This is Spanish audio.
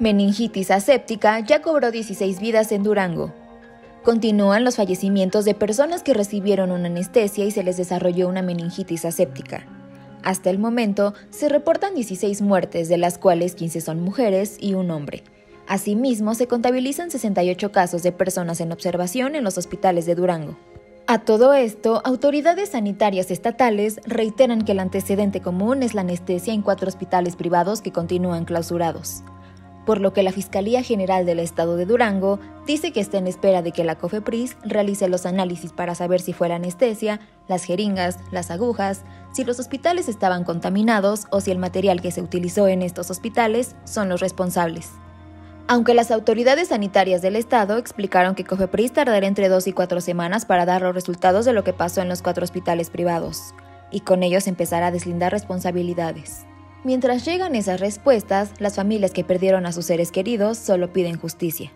Meningitis aséptica ya cobró 16 vidas en Durango. Continúan los fallecimientos de personas que recibieron una anestesia y se les desarrolló una meningitis aséptica. Hasta el momento se reportan 16 muertes, de las cuales 15 son mujeres y un hombre. Asimismo, se contabilizan 68 casos de personas en observación en los hospitales de Durango. A todo esto, autoridades sanitarias estatales reiteran que el antecedente común es la anestesia en cuatro hospitales privados que continúan clausurados por lo que la Fiscalía General del Estado de Durango dice que está en espera de que la COFEPRIS realice los análisis para saber si fue la anestesia, las jeringas, las agujas, si los hospitales estaban contaminados o si el material que se utilizó en estos hospitales son los responsables. Aunque las autoridades sanitarias del estado explicaron que COFEPRIS tardará entre dos y cuatro semanas para dar los resultados de lo que pasó en los cuatro hospitales privados, y con ellos empezará a deslindar responsabilidades. Mientras llegan esas respuestas, las familias que perdieron a sus seres queridos solo piden justicia.